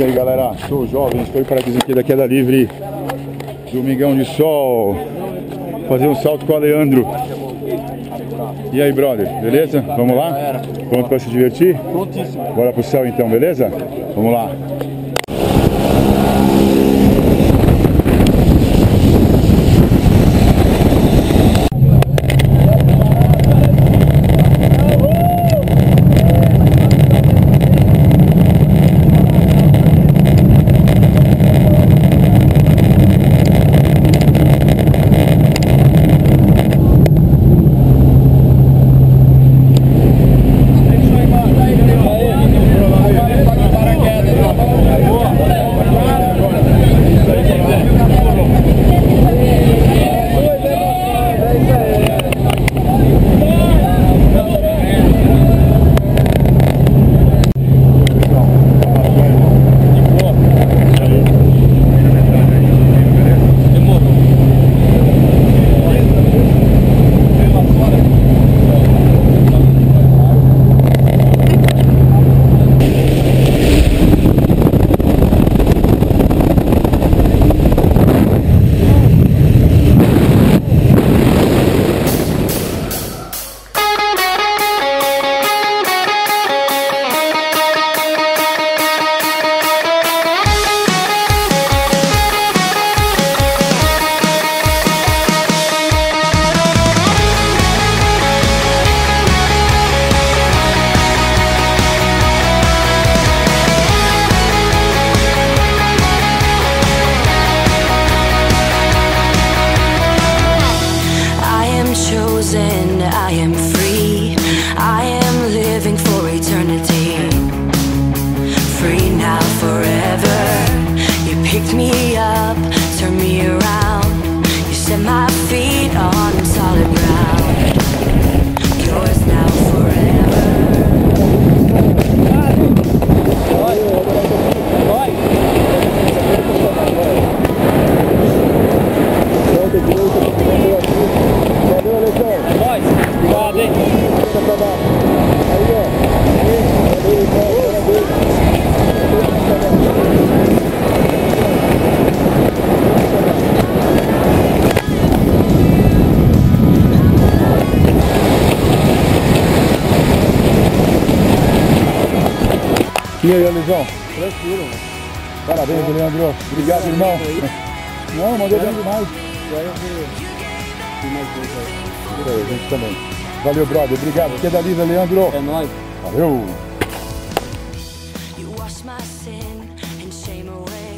E aí galera, sou jovem, estou para aqui da queda livre Domingão de sol Fazer um salto com o Leandro E aí brother, beleza? Vamos lá? Pronto para se divertir? Prontíssimo Bora pro céu então, beleza? Vamos lá chosen, I am free. I am living for eternity. Free now, forever. You picked me up, turned me around. You set my feet on E aí, Alisão? Tranquilo. Parabéns, Leandro. Obrigado, irmão. Não, mandou bem demais. Agora eu vou. Tem mais dois aí. Aí, a gente também. Valeu, brother. Obrigado. Pedalina, Leandro. É nóis. Valeu. You wash my sin and shame away.